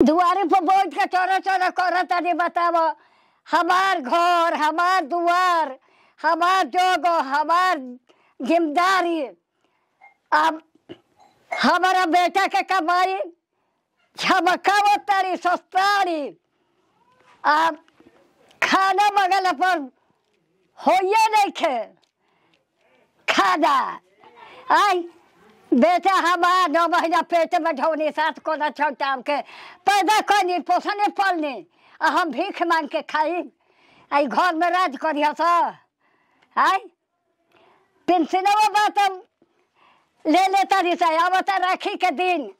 दुआरे पर बैठ के चोरा चोरा कर तनी बताव। हमार घर, हमार दुआर, हमार जोगो, हमार ज़िम्मेदारी अब हमारा बेटा के कमाई झमकावो तारी सस्तारी अब खाना मंगल पर होइए नहीं खे खाना। आई बेटा हमार नौ महीना पेट में ढौनी सात कोना छौटाम के। पैदा करनी पोसने पलनी आ हम भीख मांग के खाई। आई घर में राज करी हस। आई पेंशनवा बात हम ले लेता रही से अब तो राखी के दिन।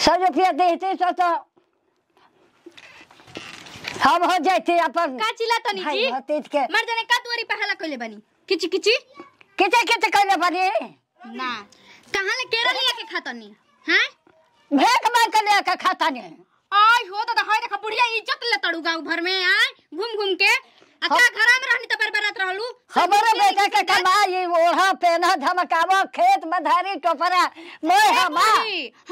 सौ रुपया देते तो, तो हम हो जाते अपन। का चिल्ला तनी जी। मर जाने का। तुअरी पे हला कइले बनी। किची किची? किते किते कहले बनी ना। कहाँ ले? केरा लिया के खातनी हैं? भेंट मांग के लेके खाता नहीं। आई हो दादा हाय देखा बुढ़िया इज़्ज़त ले तड़ू गाँव भर में आय। घूम घूम के। अच्छा घर में रहनी तो बरबरत रहलू। हमारे बेटा के कमाई ओढ़ा पहना धमकावा खेत बधारी टोपरा। मोय हमा।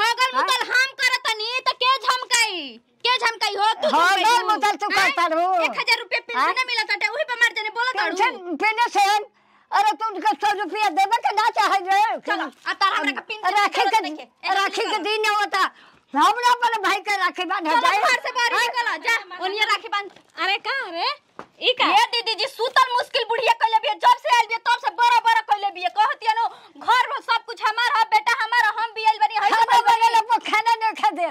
हगल मुतल हम करतनी तो के झमकाई? के झमकाई हो तू हगल हो। मुतल तू हैं? करता हज़ार रुपया हैं? पेंशन मिला ताटे वही पे मर जाने बोला ताड़ू पेंशन? पेने अरे तू उनका सौ रुपया देवे के ना चाहे रे चलो आ तारा हमरा का पेंशन राखी के राखी के चलो। दिन होता। हमरा पर भाई के राखी बाँध चलो जाए घर से बाहर निकल जा ओनिया राखी बाँध। अरे का रे? ई का ये दीदी जी सुतल मुश्किल बुढ़िया कइले बिया जब से आइल बिया तब से बड़ा बड़ा कइले बिया कहतिया नो घर में सब कुछ हमार है बेटा हमारा हम भी आइल बनी है खाना बनेला पर खाना नहीं खा दे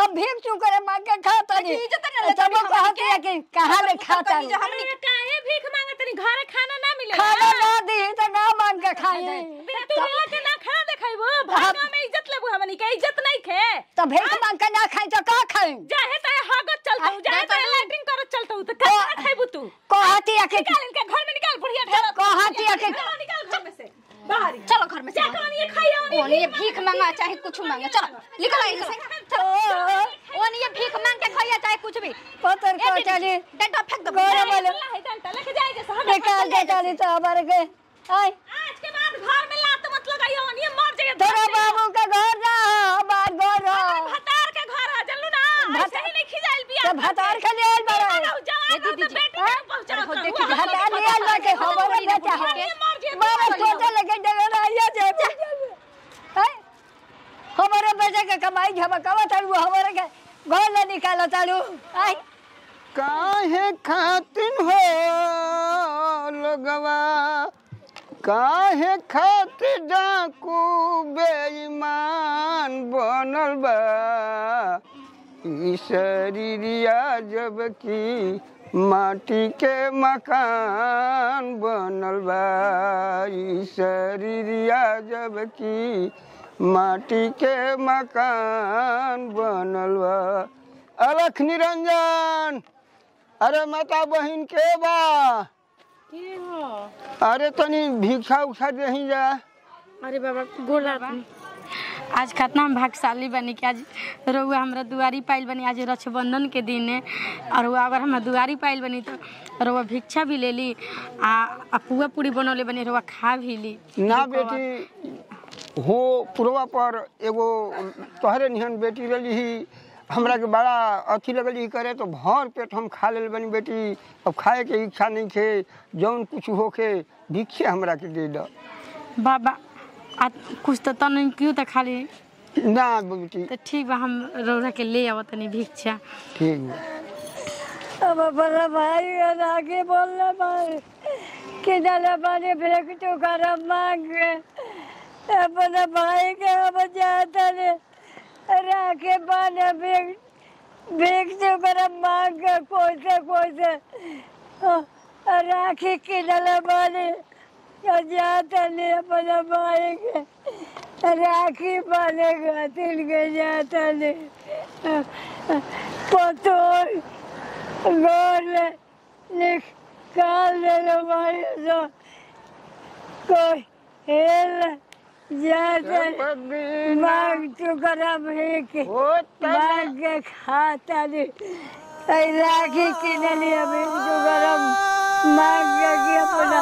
हम भीख चू करे मांग के खाता नहीं ना तब भी कि। कहाँ ले खाता जो हमनी काहे भीख मांगत तनी घरे खाना ना मिले खाना ना। दी तो ना मांग के खाई बिना तू मिला के ना खा देखाइबो। भागा में इज़्ज़त लेबू हमनी के इज़्ज़त नहीं खे। तो भीख मांग के ना खाई तो का खाई जाहे ताए हागत चलतौ जाहे ताए लैट्रिन करत चलतौ तो का खाइबू तू? कहती है कि निकाल इनके घर में निकाल बुढ़िया ढेर। कहती है कि निकाल घर में से। बाहर चलो घर में जा कौन ये खाइयो ओनिए भीख मांगा चाहे कुछ मांगे। चलो निकल आई से चलो ओनिए भीख मांग के कुछ भी। पत्थर को चली डंडा फेंक दो गोरा बोले लेके जाएगा साहब निकाल दे चली तो हमारे के। आई आज के बाद घर में लात मत लगाइयो ये मर जाएगा तेरा बाबू का घर ना हमार घर हो। भतार के घर आ चलू ना। ऐसे ही नहीं खिजाइल बिया तो भतार के। ले आइल बड़ा जवान हो तो बेटी हाँ? के पहुँचा अरे हो तो देखी। भतार ले आइल बा के हमारे बेटा। हो ये मर बाबा लगे ना आइया जे। हैं? हमारे बेटे के कमाई झमकावा था वो हमारे के घर निकालो चालू। आई काहे खातिन हो लोगवा? काहे खातिर डाकू बेईमान बनल बा? शरीरिया जब माटी के मकान बनल बा। ई शरीरिया जब माटी के मकान बनल बा अलख निरंजन। अरे माता बहिन के बा। के हो? अरे तनी भिक्षा उक्षा दही जा। अरे बाबा गोला आज कितना हम भाग्यशाली बनी कि आज रउआ हमरा दुआरी पाइल बनी आज रक्षाबंधन के दिन है। और रउआ अगर हमरा दुआरी पाइल बनी तो रउआ भिक्षा भी ले ली आ आ पुआ पूरी बनौले बनी रउआ खा भी ली। ना बेटी हो पुरवा पर एगो तोहरे निहन बेटी रही ही। हमरा के बड़ा अथी लगल करे तो भर पेट हम खा लेल बनी बेटी। अब खाए के इच्छा नहीं थे जौन कुछ होके भिक्षे हमरा के दे द। बाबा आ कुछ तो तन क्यों तो खाली ना बेटी। तो ठीक बा हम रउरा के ले आवत तनी भिक्षा। ठीक बा। अब बड़ा भाई आगे बोलना भाई कि डाला पानी फेंक तो कर मांग। अपना भाई के अब जाता ने राखे पानी फेंक फेंक तो कर मांग के कोई से कोई से राखी के और जाता ने अपना भाई के। राखी पाने खातिर के जाता ने पतोर गोर निकाल दे भाई कोई हेल के खाता राखी मांग के अपना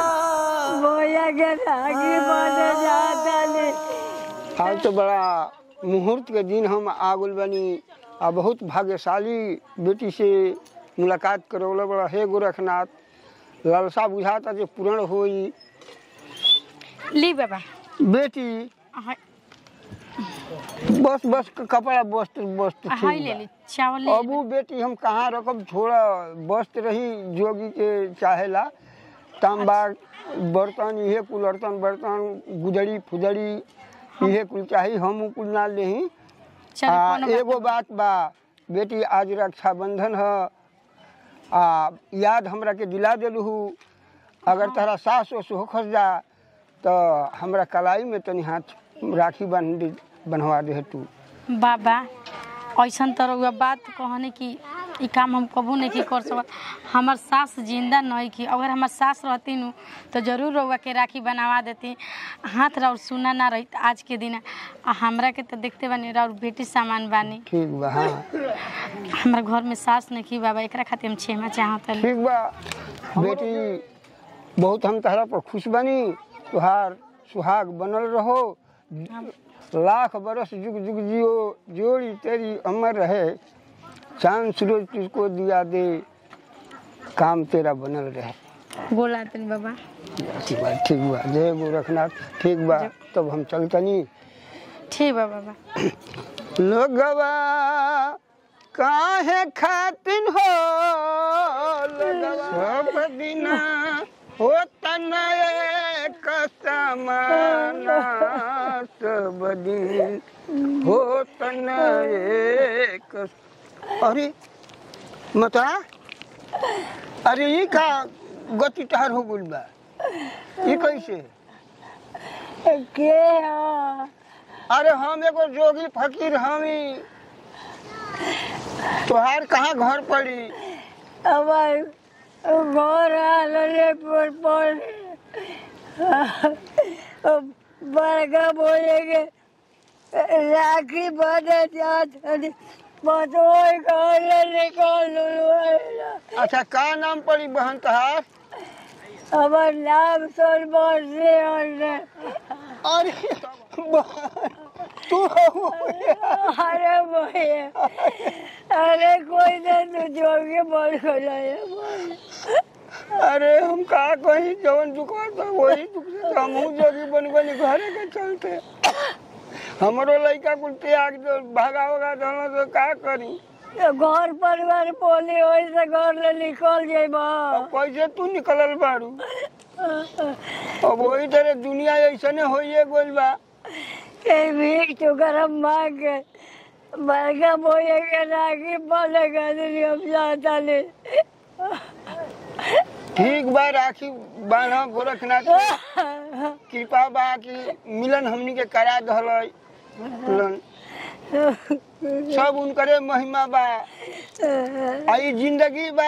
बोया के राखी जाता आज तो बड़ा मुहूर्त के दिन हम आगुल बनी आ बहुत भाग्यशाली बेटी से मुलाकात करौले बड़ा। हे गोरखनाथ लालसा बुझाता जे पूर्ण होई। ली बाबा। बेटी। हाँ बस बस कपड़ा वस्त्र वस्त्र हाँ ले ले। अबू बेटी हम कहाँ रकम थोड़ा वस्त्र रही जोगी के चाहेला तांबा बर्तन इहे कुल बर्तन बर्तन गुदड़ी फुदड़ी इहे कुल चाही हम कुल ना कोनो एगो बात बा बेटी आज रक्षाबंधन ह आ याद हमरा के दिला देलहू। अगर तहरा सास ओस होखस जा। तो हमरा कलाई में तनी हाथ राखी दे- बनवा दे तू। बाबा ऐसा तो रउआ बात कहने कि ई काम हम कबू नहीं की कर सकत हमार सास ज़िंदा नहीं की अगर हमार सास रहती नु तो ज़रूर रउआ के राखी बनवा देती। हाथ राउर सुना ना रही आज के दिन हमरा के तो देखते बानी राउर बेटी सामान बानी। ठीक बा हाँ। हमारा घर में सास नहीं की बाबा एकरा खातिर हम छेमा चाहत ठीक बा। बेटी बहुत हम तहरा पर खुश बनी। तुहार सुहाग बनल रहो। लाख बरस जुग जुग जियो जोड़ी तेरी अमर रहे। चाँद सूरज तुझको दिया दे काम तेरा बनल रहे। बोला तनी बाबा। ठीक बा जय गोरखनाथ ठीक बा। तब हम चलतनी। ठीक बा बाबा। लोगवा काहे खातिन हो? लगवा। सब दिना हो तनए कसमना सब दिन एक। अरे मता अरे ये का गति तहर हो गुल बा? ये कैसे? के हा? अरे हम एगो जोगी फकीर हमी। तुहार कहाँ घर पड़ी? अब घर आ आल पर बड़का बोले के राखी बने जात अच्छा का नाम पड़ी बहन तोहार? हमार नाम सोन बसे अरे तू हो अरे भैया अरे कोई ना तू जोगे बोल खोला अरे हम का कहीं जवन दुकान था वही दुख से हमहू जोगी बन बनी घरे के चलते। हमरो लड़का कुल त्याग दो भागा होगा दोनों तो का करी? घर परिवार पोली होई से घर ले निकल जेबा कैसे तू निकलल बारू? अब वही तरह दुनिया ऐसने होइए गोल बा। के भीख चुकर हम मांग के बड़का बोए के राखी बोले गदरी हम जाता ले ठीक बा राखी बान्ह गोरखनाथ कृपा बा कि मिलन हमनी के करा दहलन सब उनकरे महिमा बा। आई ज़िंदगी बा।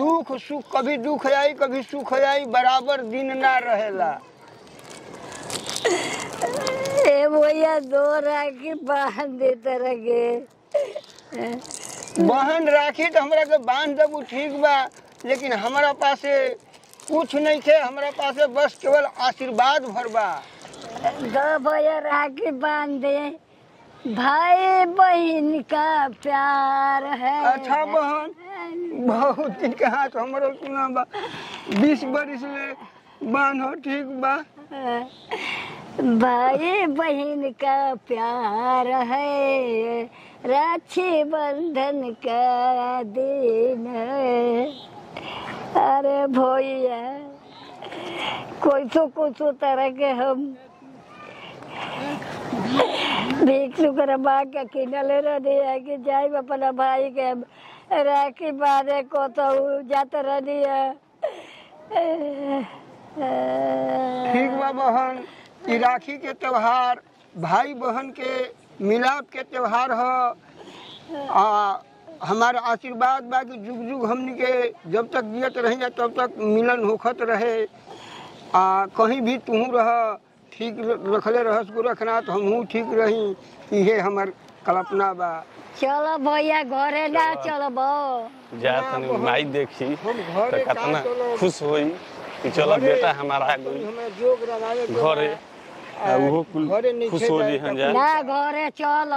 दुख सुख कभी दुख आई कभी सुख आई बराबर दिन ना रहेला। ए भैया दो राखी बाँध देते रहे बहन राखी तो हमरा के बाँध देबू ठीक बा। लेकिन हमारा पास कुछ नहीं थे हमारा पास बस केवल आशीर्वाद भर बा। दो भैया राखी बाँध भाई बहन का प्यार है। अच्छा बहन बहुत दिन के हाथ हमरो सुना बा बीस बरिस ले बांधो ठीक बा। भाई बहन का प्यार है राखी बंधन का दिन है। अरे भैया कोई तो कुछ तरह के हम भीख कर माँ के किनले रही है कि जाए अपना भाई के राखी बांधे को तो जाते रही है। ठीक बा बहन ई राखी के त्योहार, भाई बहन के मिलाप के त्योहार ह। आ हमारा आशीर्वाद बा कि जुग जुग हमनी के जब तक जियत रही तब तक मिलन होखत रहे। आ कहीं भी तू रह ठीक रखले रहस गोरखनाथ हमहू ठीक रही इहे हमर कल्पना बा। चलो भैया घरे ना चलो। बो जा तनी माई देखी तो कितना खुश होई कि चलो बेटा हमारा आ गई के घरे। कुल खुश हो जी हम जा। ना घरे चल।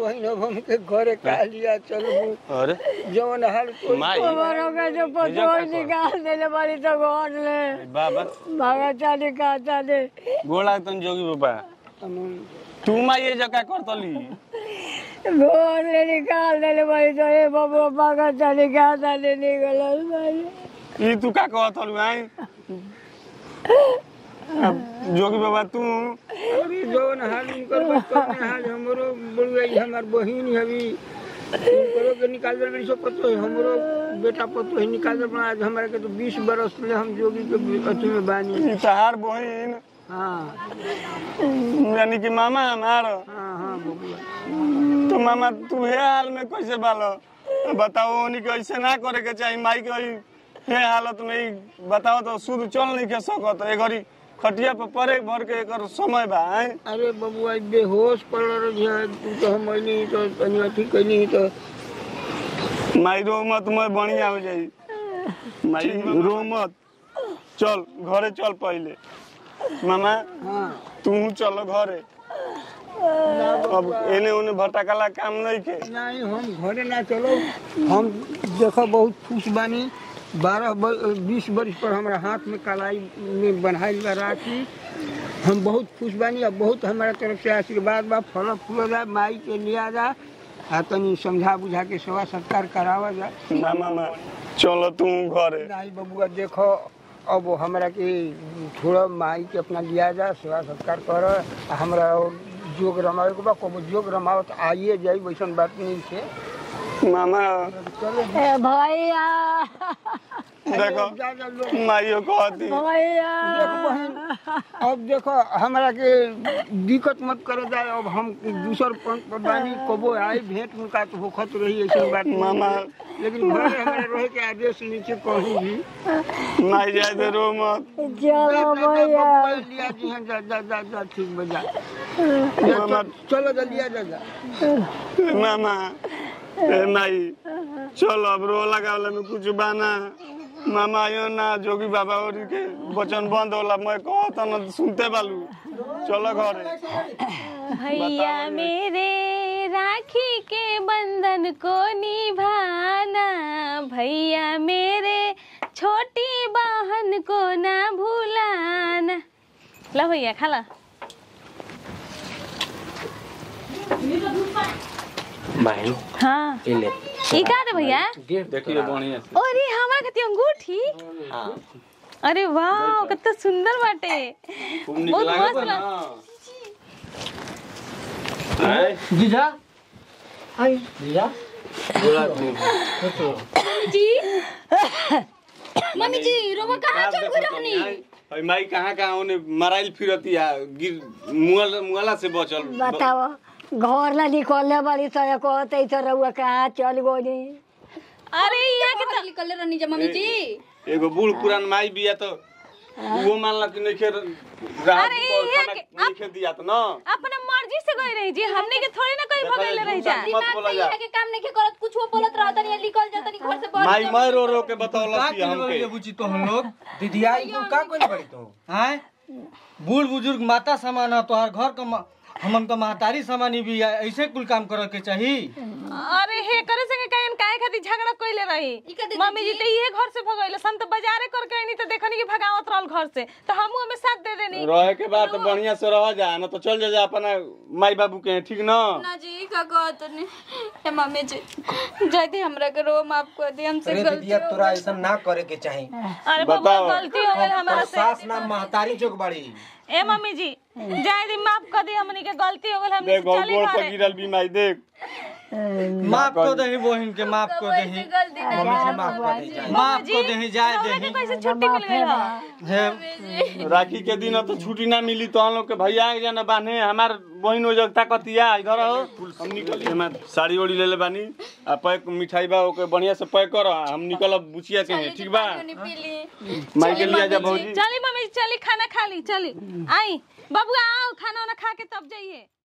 बहिन अब हमके घरे कह लिया चलो। अरे जवन हाल तो माई हमारो के जो पतो निकाल देले बारी तो घर ले बाबा। भागा चाली का चाली। गोला तन जोगी बाबा। तू माई ये जका करतली? घर ले निकाल देले बारी तो ए बाबू भागा चाली का चाली निकल बारी ई तू का कहत आई अब जोगी बाबा तू? अरे जवन हाल इनकर बचपन में हाल हमरो बड़ुआ हमार बहिन हवी इनकरो के निकाल दे बड़ी सो पतो है हमरो बेटा पतो है निकाल दे आज हमारे के तो 20 बरस ले हम जोगी के अथी में बानी। तहार बहिन। हाँ। यानी कि मामा हमार हाँ हाँ बबुआ तो मामा तू हे हाल में कैसे बालो? बताओ उन्हीं के ऐसे ना करे के चाहिए माई के हालत में बताओ तो शुद्ध चल नहीं के सकत ए घड़ी खटिया पर परे भर के एकर समय बा अरे बबुआ बेहोश पड़ रही है तू तो हम अली तो तनी अथी कैली तो। माई रो मत मैं बढ़िया हो जाई। माई रो मत चल घरे चल पहले। मामा हाँ। तू चल घरे। अब एने ओने भटकला काम नहीं के नहीं हम घरे ना चलो। हम देखो बहुत खुश बानी। बारह बीस वर्ष पर हमारा हाथ में कलाई में बनाई बा राखी। हम बहुत खुश बानी और बहुत हमारा तरफ़ से आशीर्वाद बा फल फूल जा माई के लिया जा आ तनी समझा बुझा के सेवा सत्कार करावा जा। ना मामा चलो तू घरे। नहीं बबुआ देखो अब हमरा के थोड़ा माई के अपना लिया जा सेवा सत्कार कर हमारा जोग रमावे के बा जोग रमावत आइए जाई वैसन बात नहीं है मामा। ए भैया। देखो माइयो कहती भैया। अब देखो हमरा के दिक्कत मत करे जाए अब हम दूसर बानी कबो आए भेंट मुलाकात होखत रही ऐसी बात मामा। लेकिन घर हमारे रहे के आदेश नीचे कहूँ भी। माई जाए तो रो मत। चलो भैया। लिया जी हैं, जा जा जा जा ठीक बजा। मामा। चलो जा लिया जा जा। मामा। माई चलो अब रो लगावला में कुछ बाना मामा आयो ना जोगी बाबा और के वचन बंद होला मैं कहत न सुनते बालू चलो घरे भैया मेरे राखी के बंधन को निभाना भैया मेरे छोटी बहन को ना भूलाना ला भैया खाला भाई हाँ। ये ले। ई का रे भैया? देखिए। बढ़िया अरे हमरा खाती अंगूठी हाँ। अरे वाह कितना सुंदर बाटे। बहुत मस्त ना। लग- आय जीजा। जीजा। बोला तू। जी। मम्मी जी रोमा कहाँ चल गई रहनी? अरे माई कहाँ कहाँ ओने मराइल फिरती आ गिर मुआला मुआला से बचल। बताओ। घर ला निकलने वाली तो ये कहते तो रहुआ कहाँ चल गोली। अरे यहाँ के तो निकल रहनी जा मम्मी जी एगो बूढ़ पुरान माई बिया तो वो मानला कि नहीं खेर अरे को नहीं खेर दिया तो ना? अपने मर्ज़ी से गई रही जी। हमने के थोड़ी ना कहीं देखो, भगैले रही जा। मत बोला जा। के काम नहीं के करत कुछ वो बोलत रहत नहीं निकल जात नहीं घर से बाहर माई मैं रो रो के बतौला का कि हमके के बुझी तो हम लोग? दीदिया ई का कोई बड़ी तो? हैं बूढ़ बुज़ुर्ग माता समान तोहर घर का हमन तो महतारी सामानी भी ऐसे कुल काम करे के चाहिए अरे हे करे संगे काहे काहे खातिर झगड़ा कइले रही? मम्मी जी तो इहे घर से भगैले हम तो बाजारे करके आइनी तो देखनी कि भगावत रहल घर से। तो हमहू हमें साथ दे देनी। रहे के बाद तो बढ़िया से रह जा ना तो चल जा जा अपना माई बाबू के ठीक ना? ना जी का कहत नहीं हे मम्मी जी जदी हमरा के रो माफ़ कर दी हमसे अरे गलती दीदिया तोरा ऐसा ना करे के चाहिए अरे बाबा गलती हो गई हमरा से। सास ना महतारी जोग बड़ी। ए मम्मी जी जाय दी माफ़ कर दी हमनी के गलती हो गई हम देख गौ चली गोड़ पर गिरल माई देख। माफ़ कर दही बहिन के माफ़ कर दही गलती नहीं माफ़ कर दही माफ़ कर दही जाए दही कैसे छुट्टी मिल गई है जे। राखी के दिन तो छुट्टी ना मिली तो हम लोग के भैया आ जाना बाने हमार बहन हो जगता कतिया इधर हो हम निकली हम साड़ी ओड़ी ले ले बानी आ पैक मिठाई बा ओके बढ़िया से पैक करो हम निकलब बुचिया के हैं ठीक बा? माई के लिया जा। भौजी चली मम्मी चली खाना खा ली चली। आई बबुआ आओ खाना वाना खा के तब जाइए।